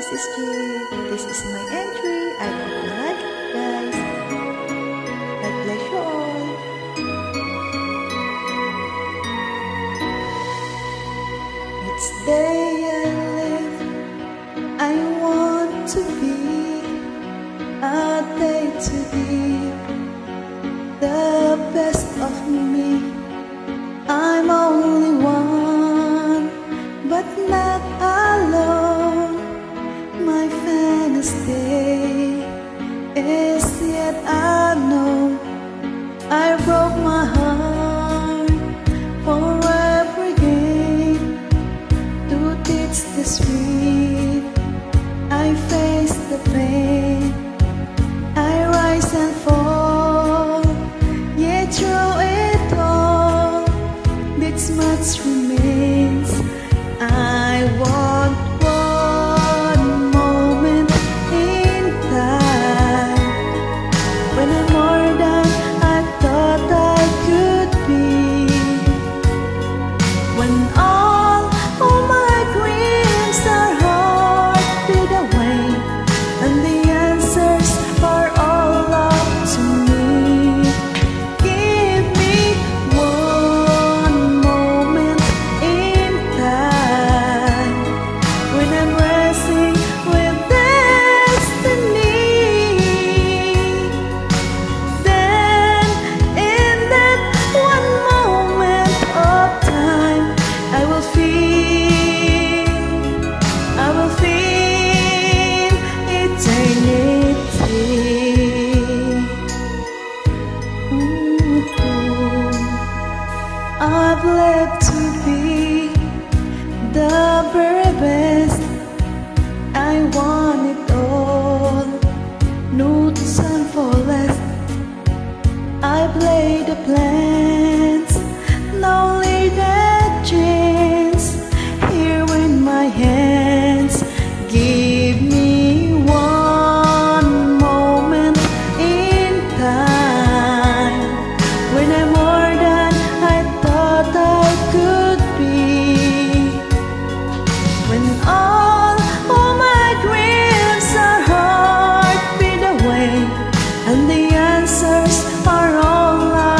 this is Jade. This is my entry. I hope you like it, guys. God bless you all. Each day I live, I want to be a day to give is I've lived to be the very best I want. answers are all lies.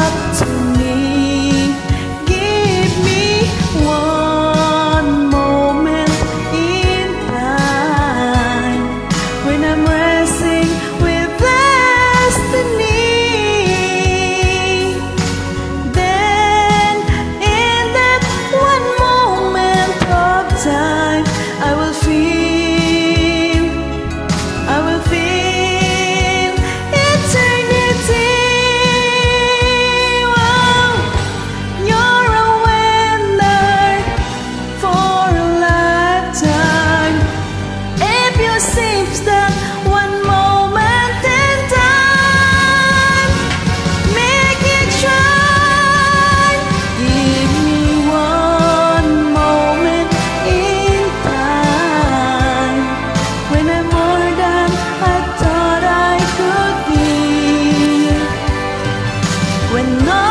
when no